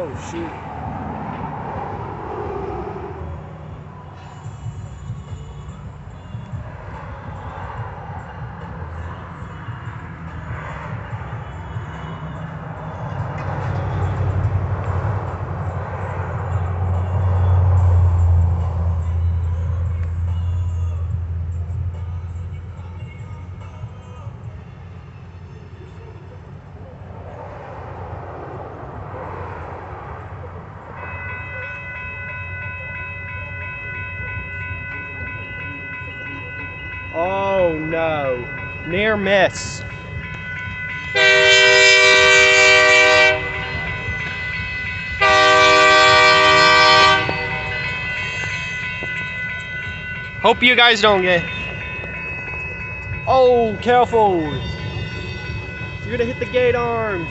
Oh shoot. Oh no. Near miss. Hope you guys don't get. Oh, careful. You're gonna hit the gate arms.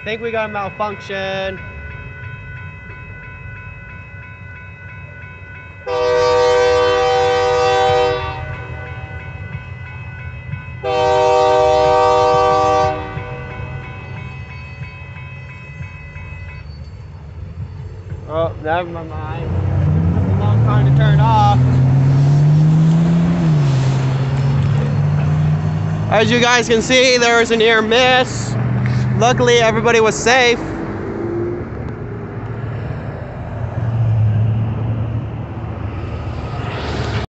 I think we got a malfunction. Oh, never mind. Took a long time to turn off. As you guys can see, there was a near miss. Luckily, everybody was safe.